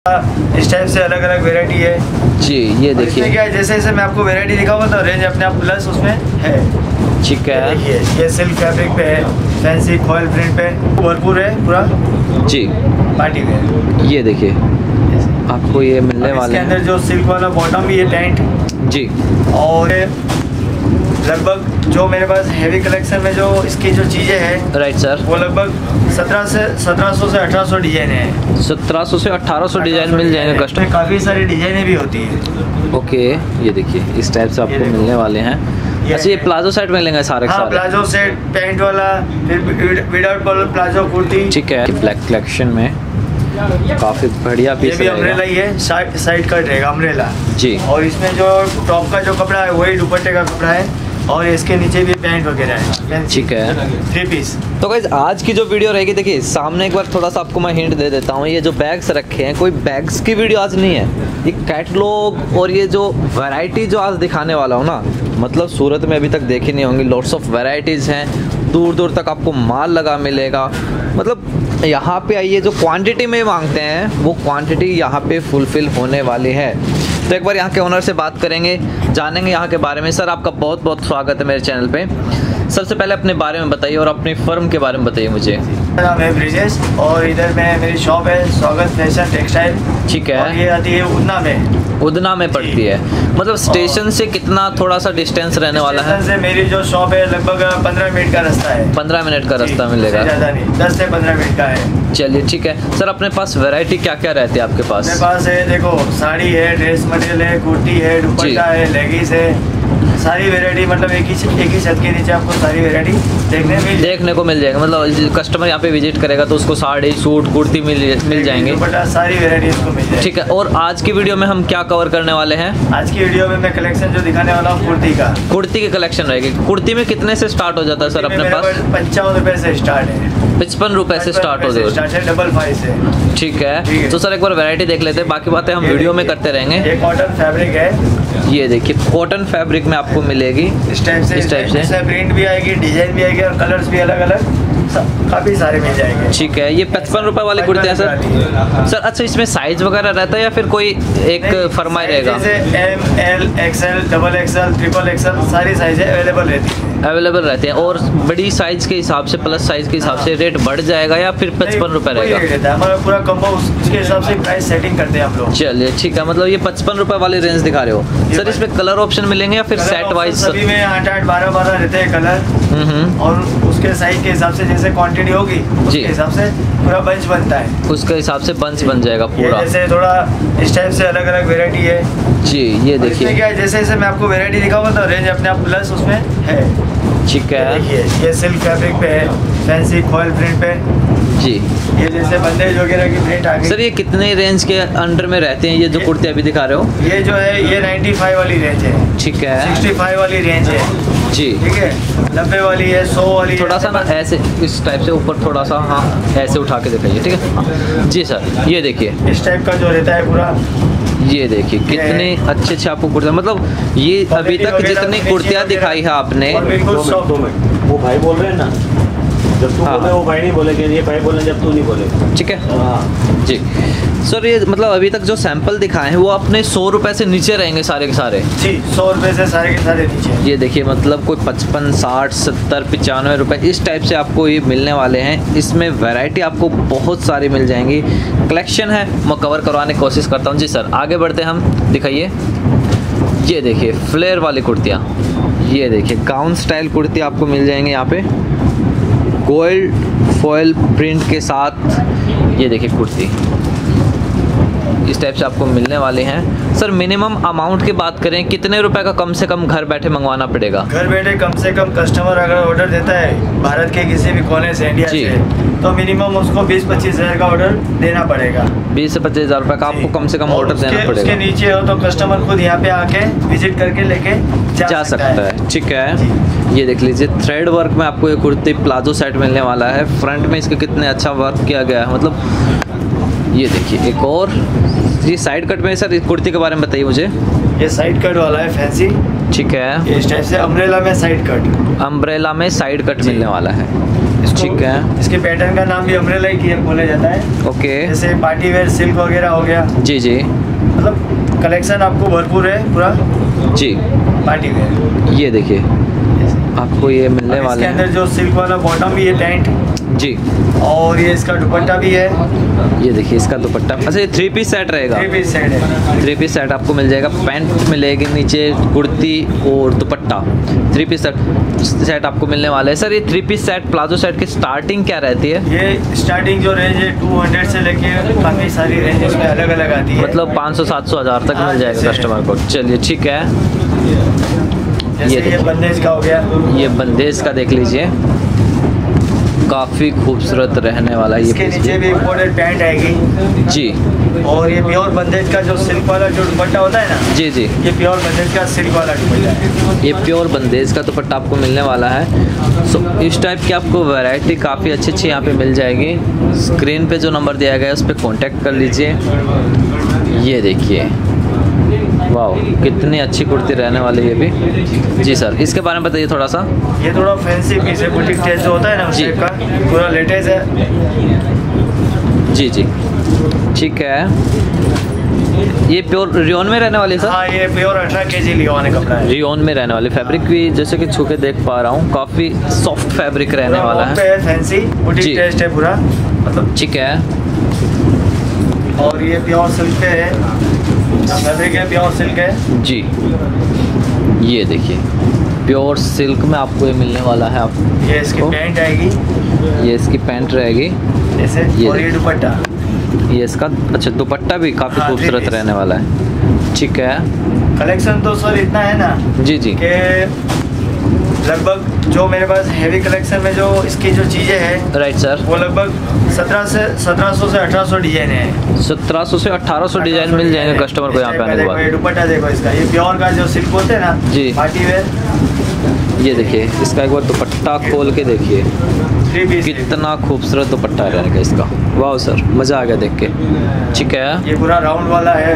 इस टाइप से अलग अलग वेरायटी है। जी ये देखिए। क्या है जैसे जैसे मैं आपको वेरायटी दिखाऊँगा तो रेंज अपने आप प्लस उसमें है। ठीक है। ये सिल्क फैब्रिक पे है फैंसी फॉयल प्रिंट पे भरपूर है पूरा। जी। पार्टी वेयर ये देखिए आपको ये मिलने इसके अंदर जो सिल्क वाला बॉटम भी है टेंट जी। और लगभग जो मेरे पास हैवी कलेक्शन में जो इसकी जो चीज़ें हैं राइट सर वो लगभग 17 से 1700 से 1800 डिज़ाइन है। 1700 से 1800 डिज़ाइन मिल जाएँगे कस्टमर काफ़ी सारी डिजाइनें भी होती है। ओके ये देखिए इस टाइप से आपको मिलने वाले हैं। ये अच्छा ये। प्लाजो सेट मिलेंगे सारे हाँ सारे। प्लाजो सेट पैंट वाला विदाउट प्लाजो कुर्ती। ठीक है ब्लैक कलेक्शन में काफ़ी बढ़िया ये पीस भी अम्ब्रेला रहेगा ही है साइड साइड कट रहेगा अम्ब्रेला जी। और इसमें जो टॉप का जो कपड़ा है वही दुपट्टे का कपड़ा है। और इसके नीचे भी पैंट वगैरह है। ठीक है। थ्री पीस तो गाइज़ आज की जो वीडियो रहेगी देखिए सामने एक बार थोड़ा सा आपको मैं हिंट दे देता हूँ। ये जो बैग्स रखे हैं कोई बैग्स की वीडियो आज नहीं है। ये कैटलॉग और ये जो वैरायटी जो आज दिखाने वाला हूँ ना मतलब सूरत में अभी तक देखी नहीं होंगी। लॉट्स ऑफ़ वैरायटीज़ हैं। दूर दूर तक आपको माल लगा मिलेगा। मतलब यहाँ पे आइए जो क्वांटिटी में मांगते हैं वो क्वांटिटी यहाँ पे फुलफिल होने वाली है। तो एक बार यहाँ के ओनर से बात करेंगे, जानेंगे यहाँ के बारे में। सर, आपका बहुत बहुत स्वागत है मेरे चैनल पे। सबसे पहले अपने बारे में बताइए और अपने फर्म के बारे में बताइए मुझे। मेरा नाम है ब्रिजेश और इधर में मेरी शॉप है स्वागत फ़ैशन टेक्सटाइल। ठीक है। ये आती है उतना में। उदना में पड़ती है। मतलब स्टेशन से कितना थोड़ा सा डिस्टेंस रहने वाला है? से मेरी जो शॉप है लगभग पंद्रह मिनट का रास्ता है। पंद्रह मिनट का रास्ता मिलेगा। ज़्यादा नहीं दस से पंद्रह मिनट का है। चलिए ठीक है। सर अपने पास वैरायटी क्या क्या रहती है आपके पास? मेरे पास पास है देखो साड़ी है ड्रेस मटेरियल है कुर्ती है दुपट्टा है लेगीज है सारी वेरायटी मतलब एक ही एक ही छत के नीचे आपको सारी वेरायटी देखने मिल देखने को मिल जाएगा। मतलब कस्टमर यहाँ पे विज़िट करेगा तो उसको साड़ी सूट कुर्ती मिल मिल जाएँगे। सारी वेरायटी इसको मिल जाएगी। ठीक है और आज की वीडियो में हम क्या कवर करने वाले हैं? आज की वीडियो में मैं कलेक्शन जो दिखाने वाला हूँ कुर्ती का। कुर्ती की कलेक्शन रहेगी। कुर्ती में कितने से स्टार्ट हो जाता है सर अपने पास? पंचावन रुपए से स्टार्ट है। पचपन रुपए से स्टार्ट हो जाएगा डबल फाइव से। ठीक है। है। तो सर एक बार वैरायटी देख लेते हैं। बाकी बातें हम वीडियो में करते रहेंगे। ये कॉटन फैब्रिक है। ये देखिए कॉटन फैब्रिक में आपको मिलेगी। इस टाइप से इस टाइप से। प्रिंट भी आएगी डिज़ाइन भी आएगी और कलर भी अलग अलग काफ़ी सारे मिल जाएँगे। ठीक है ये पचपन रुपए वाले कुर्ते हैं सर? सर अच्छा इसमें साइज़ वगैरह रहता है या फिर कोई एक फरमाई रहेगा? जैसे M L XL double XL triple XL सारी साइजें अवेलेबल रहती है। अवेलेबल रहते हैं और बड़ी साइज़ के हिसाब से प्लस साइज़ के हिसाब से रेट बढ़ जाएगा या फिर पचपन रुपए रहेगा? है हमारा पूरा कम्बो उसके हिसाब से प्राइस सेटिंग करते हैं हम लोग। चलिए ठीक है मतलब ये पचपन रुपए वाले रेंज दिखा रहे हो। सर इसमें कलर ऑप्शन मिलेंगे या फिर सेट वाइज सभी में आठ आठ बारह बारह रहते हैं कलर हम्म और उसके साइज़ के हिसाब से जैसे क्वांटिटी होगी उसके हिसाब से पूरा बंच बनता है। उसके हिसाब से बंच बन जाएगा पूरा। जैसे थोड़ा इस टाइप से अलग अलग वेरायटी है। जी ये देखिए। क्या है जैसे जैसे मैं आपको वेरायटी दिखाऊँगा तो रेंज अपने आप प्लस उसमें है। ठीक है। देखिए ये सिल्क फैब्रिक पे है फैंसी फॉयल प्रिंट पे। जी। ये जैसे बंदेज वगैरह की प्रिंट आ गई। सर ये कितने रेंज के अंडर में रहते हैं? ये जो कुर्ती अभी दिखा रहे हो। ये जो है ये 95 वाली रेंज है। ठीक है। 65 वाली रेंज है। जी। ठीक है? नब्बे वाली है सौ वाली थोड़ा सा ना ऐसे इस टाइप से ऊपर थोड़ा सा हाँ ऐसे उठा के दिखाइए ठीक है? हाँ। जी सर ये देखिए। इस टाइप का जो रहता है पूरा? ये देखिए कितने अच्छे अच्छे आपको कुर्तियाँ मतलब ये अभी तक जितनी कुर्तियाँ दिखाई है आपने। वो भाई बोल रहे हैं ना जब तू हाँ। बोले वो भाई नहीं बोलेगे ये भाई बोले जब तू नहीं बोलेगा। ठीक है? हाँ। जी। सर ये मतलब अभी तक जो सैंपल दिखाए हैं वो अपने सौ रुपए से नीचे रहेंगे सारे के सारे? जी सौ रुपए से सारे के सारे नीचे ये देखिए मतलब कोई पचपन साठ सत्तर पचानवे रुपए इस टाइप से आपको ये मिलने वाले हैं। इसमें वैरायटी आपको बहुत सारी मिल जाएँगी। कलेक्शन है मैं कवर करवाने की कोशिश करता हूँ। जी सर आगे बढ़ते हम दिखाइए। ये देखिए फ्लेयर वाली कुर्तियाँ। ये देखिए गाउन स्टाइल कुर्ती आपको मिल जाएँगे यहाँ पे। गोल्ड फॉयल प्रिंट के साथ ये देखिए कुर्ती। इस टाइप से आपको मिलने वाले हैं। सर मिनिमम अमाउंट की बात करें कितने रुपए का कम से कम घर बैठे मंगवाना पड़ेगा? घर बैठे कम से कम कस्टमर अगर ऑर्डर देता है भारत के किसी भी कोने से इंडिया। से तो मिनिमम उसको बीस पच्चीस हज़ार का ऑर्डर देना पड़ेगा। बीस से पच्चीस हज़ार रुपये का आपको कम से कम ऑर्डर उसके- देना उसके पड़ेगा। नीचे हो तो कस्टमर खुद यहाँ पे आके विज़िट करके लेके जा, जा सकता है। ठीक है। ये देख लीजिए थ्रेड वर्क में आपको ये कुर्ती प्लाजो सेट मिलने वाला है। फ्रंट में इसका कितने अच्छा वर्क किया गया है। मतलब ये देखिए एक और ये साइड कट में सर कुर्ती के बारे में बताइए मुझे। ये साइड कट वाला है फैंसी ठीक है। इस टाइप से अम्ब्रेला में साइड कट अम्ब्रेला में साइड कट मिलने वाला है। ठीक है। इसके पैटर्न का नाम भी अम्ब्रेला ही किया बोला जाता है। ओके। जैसे पार्टी वेयर सिल्क वगैरह हो गया। जी जी। मतलब कलेक्शन आपको भरपूर है पूरा। जी। पार्टी वेयर ये देखिए आपको ये मिलने इसके अंदर जो सिल्क वाला बॉटम भी है पैंट जी। और ये इसका दुपट्टा भी है। ये देखिए इसका दुपट्टा। अच्छा ये थ्री पीस सेट रहेगा। थ्री पीस सेट है। थ्री पीस सेट आपको मिल जाएगा। पैंट मिलेगी नीचे कुर्ती और dupatta. Three piece set set आपको मिलने वाला है। सर ये three piece set palazzo set की स्टार्टिंग क्या रहती है? ये स्टार्टिंग जो रेंज है 200 से लेके काफ़ी सारी रेंज इसमें अलग अलग आती है। मतलब 500 700 हज़ार तक हाँ, मिल जाएगा कस्टमर को। चलिए ठीक है। ये ये बंदेज का हो गया। ये बंदेज का देख लीजिए। काफ़ी खूबसूरत रहने वाला है इसके नीचे भी। इम्पोर्टेड पैंट आएगी। जी। और ये प्योर बंदेज का जो सिल्क वाला जो दुपट्टा होता है ना जी जी। ये प्योर बंदेज का सिल्क वाला दुपट्टा है। ये प्योर बंदेज का दुपट्टा आपको मिलने वाला है। सो इस टाइप की आपको वैरायटी काफ़ी अच्छी अच्छी यहाँ पे मिल जाएगी। स्क्रीन पे जो नंबर दिया गया है उस पर कॉन्टेक्ट कर लीजिए। ये देखिए। वाह कितनी अच्छी कुर्ती रहने वाली है ये भी। जी सर इसके बारे में बताइए थोड़ा सा। ये थोड़ा फैंसी पीस है बुटीक टेस्ट जो होता है ना उस। टाइप का पूरा लेटेस्ट है। जी जी। ठीक है। ये प्योर रियोन में रहने वाली सर? हाँ ये प्योर अठारह के जी लिया कपड़ा है। रियोन में रहने वाली। फैब्रिक भी जैसे कि छू के देख पा रहा हूँ काफ़ी सॉफ्ट फैब्रिक रहने वाला है। है फैंसी बुटीक टेस्ट है पूरा मतलब। ठीक है। और ये प्योर सिल्क पे है। प्योर सिल्क है? जी। ये देखिए प्योर सिल्क में आपको ये मिलने वाला है आप ये इसकी। पैंट आएगी। ये इसकी पैंट रहेगी। जैसे ये। दुपट्टा। ये इसका अच्छा दुपट्टा भी काफ़ी हाँ, खूबसूरत रहने वाला है। ठीक है। कलेक्शन तो सर इतना है ना जी जी। कि लगभग जो मेरे पास हैवी कलेक्शन में जो इसकी जो चीज़ें हैं राइट सर वो लगभग 17 से 1700 से 1800 डिज़ाइन है। 1700 से 1800 डिज़ाइन मिल जाएँगे कस्टमर को यहाँ पे आने के बाद। दुपट्टा देखो इसका। ये प्योर का जो सिल्क होते हैं ना जी। पार्टी वेयर ये देखिए इसका एक बार दुपट्टा खोल के देखिए। कितना खूबसूरत दुपट्टा है रहेगा इसका। वाह सर मज़ा आ गया देख के। ठीक है? ये पूरा राउंड वाला है।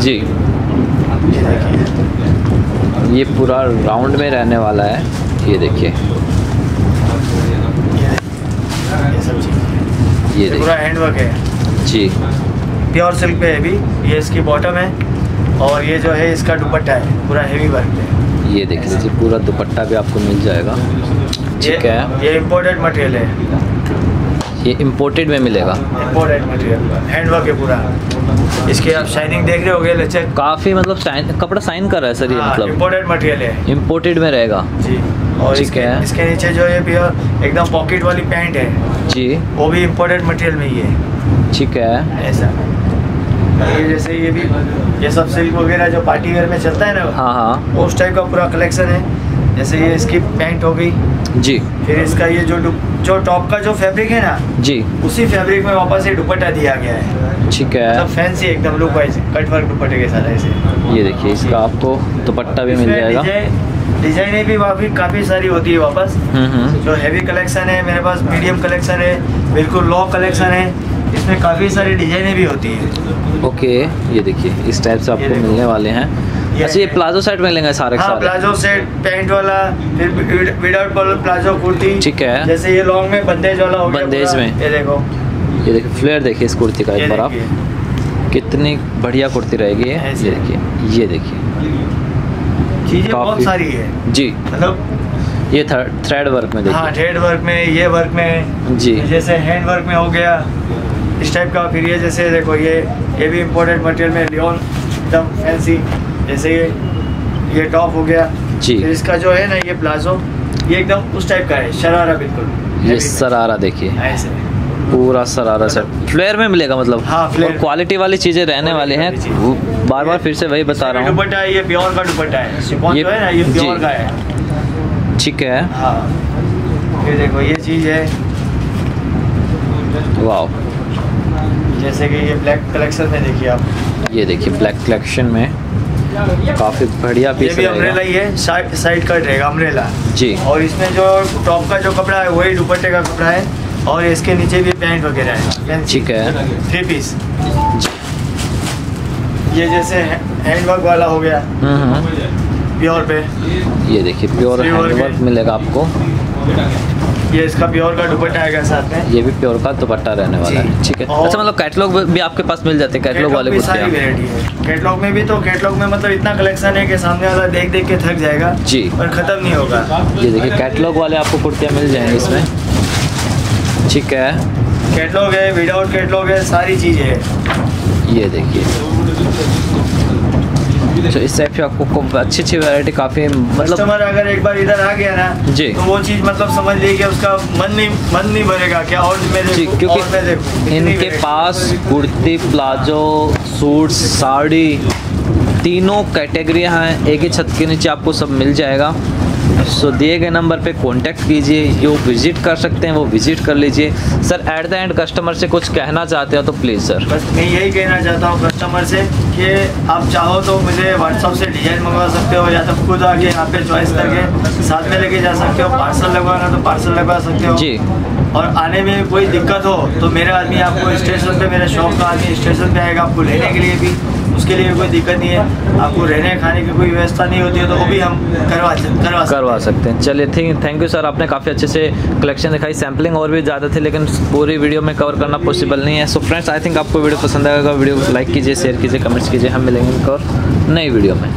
जी। ये देखिए। ये पूरा राउंड में रहने वाला है। ये देखिए। ये पूरा देखिए। हैंड वर्क है। जी। प्योर सिल्क पे है भी ये इसकी बॉटम है और ये जो है इसका दुपट्टा है। पूरा हेवी वर्क है। ये देख लीजिए पूरा दुपट्टा भी आपको मिल जाएगा। ठीक है। ये इम्पोर्टेड मटेरियल है। ये इम्पोर्टेड में मिलेगा। इम्पोर्टेड मटेरियल हैंड वर्क है पूरा। इसकी आप शाइनिंग देख रहे होगे लचक काफ़ी मतलब साइन कपड़ा साइन कर रहा है सर ये मतलब। इम्पोर्टेड मटेरियल है। इम्पोर्टेड में रहेगा। जी। और इसके है। इसके नीचे जो है प्योर एकदम पॉकेट वाली पैंट है जी। वो भी इम्पोर्टेड मटेरियल में ही है। ठीक है। ऐसा। ये जैसे ये भी ये सब सिल्क वगैरह जो पार्टी वेयर में चलता है ना हाँ हाँ। उस टाइप का पूरा कलेक्शन है। जैसे ये इसकी पैंट हो गई। जी। फिर इसका ये जो जो टॉप का जो फैब्रिक है ना जी। उसी फैब्रिक में वापस ये दुपट्टा दिया गया है। ठीक है। मतलब फैंसी एकदम लुक वाइज कट वर्क दुपट्टे के साथ ऐसे। ये देखिए इसका आपको दुपट्टा भी मिल जाएगा। डिज़ाइन भी काफ़ी काफ़ी सारी होती है वापस। हम्म हम्म। जो हैवी कलेक्शन है मेरे पास मीडियम कलेक्शन है बिल्कुल लो कलेक्शन है इसमें काफ़ी सारी डिजाइने भी होती है। ओके ये देखिए इस टाइप से आपको मिलने वाले हैं। अच्छा ये प्लाजो सेट मिलेंगे सारे हाँ सारे? प्लाजो सेट पैंट वाला फिर विदाउट प्लाजो कुर्ती। ठीक है। जैसे ये लॉन्ग में बंदेज वाला हो गया बंदेज में। ये देखो। ये देखिए फ्लेयर देखिए इस कुर्ती का एक बार आप। कितनी बढ़िया कुर्ती रहेगी ये। देखिए ये देखिए। चीज़ें बहुत सारी है। जी। मतलब ये थ्रेड वर्क में हाँ देखिए हेड वर्क में ये वर्क में। जी। जैसे हैंड वर्क में हो गया। इस टाइप का फिर ये जैसे देखो ये ये भी इम्पोर्टेंट मटेरियल में लियोन एकदम फैंसी जैसे ये ये टॉप हो गया। जी। फिर इसका जो है ना ये प्लाजो ये एकदम उस टाइप का है शरारा बिल्कुल। ये सरारा देखिए। ऐसे। पूरा सरारा सेट फ्लेयर में मिलेगा मतलब? हाँ। क्वालिटी वाली चीज़ें रहने वाली हैं। बार बार फिर से वही बता रहा हूँ। दुपट्टा है ये प्योर का दुपट्टा है। शिफॉन ये- जो है ना ये प्योर का है। ठीक है। हाँ। फिर देखो ये चीज़ है। वाह जैसे कि ये ब्लैक कलेक्शन में देखिए आप। ये देखिए ब्लैक कलेक्शन में। काफ़ी बढ़िया पीस ये भी अम्ब्रेला ही है साइड साइड कट रहेगा अम्ब्रेला जी। और इसमें जो टॉप का जो कपड़ा है वही दुपट्टे का कपड़ा है और इसके नीचे भी पैंट वगैरह है। ठीक है। थ्री पीस ये जैसे हैंडवर्क वाला हो गया। हम्म हम्म। प्योर पे। ये देखिए प्योर हैंडवर्क मिलेगा आपको। ये इसका प्योर का दुपट्टा आएगा साथ में? ये भी प्योर का दुपट्टा रहने वाला है। ठीक है। अच्छा मतलब कैटलॉग भी आपके पास मिल जाते हैं कैटलॉग वाले भी सारी वेरायटी है। कैटलॉग में भी तो कैटलॉग में मतलब इतना कलेक्शन है कि सामने वाला देख देख के थक जाएगा जी। और ख़त्म नहीं होगा। ये देखिए कैटलॉग वाले आपको कुर्तियाँ मिल जाएँगी इसमें। ठीक है। कैटलॉग है विदाउट कैटलॉग है सारी चीज़ है। ये देखिए। तो इस टाइप से आपको अच्छी अच्छी वैरायटी काफ़ी मतलब कस्टमर अगर एक बार इधर आ गया ना जी। तो वो चीज़ मतलब समझ लीजिए उसका मन नहीं मन नहीं भरेगा क्या और मैं जी देखूँ, और मैं क्योंकि इनके पास कुर्ती प्लाजो सूट साड़ी तीनों कैटेगरियाँ हैं एक ही छत के नीचे आपको सब मिल जाएगा। सो दिए गए नंबर पे कांटेक्ट कीजिए जो विज़िट कर सकते हैं वो विज़िट कर लीजिए। Sir at the end customer से कुछ कहना चाहते हो तो प्लीज़ सर बस मैं यही कहना चाहता हूँ कस्टमर से कि आप चाहो तो मुझे व्हाट्सअप से डिज़ाइन मंगवा सकते हो या तो खुद आके यहाँ पे चॉइस करके साथ में लेके जा सकते हो पार्सल लगवाना तो पार्सल लगवा सकते हो। जी। और आने में कोई दिक्कत हो तो मेरा आदमी आपको स्टेशन पे मेरे शॉप का आदमी स्टेशन पे आएगा आपको लेने के लिए भी। उसके लिए भी कोई दिक्कत नहीं है। आपको रहने खाने की कोई व्यवस्था नहीं होती है तो वो भी हम करवा करवा सकते करवा सकते हैं। चलिए थैंक थैंक यू सर आपने काफ़ी अच्छे से कलेक्शन दिखाई। सैम्पलिंग और भी ज़्यादा थी लेकिन पूरी वीडियो में कवर करना पॉसिबल नहीं है। सो फ्रेंड्स आई थिंक आपको वीडियो पसंद आएगा वीडियो को लाइक कीजिए शेयर कीजिए कमेंट्स कीजिए। हम मिलेंगे एक और नई वीडियो में।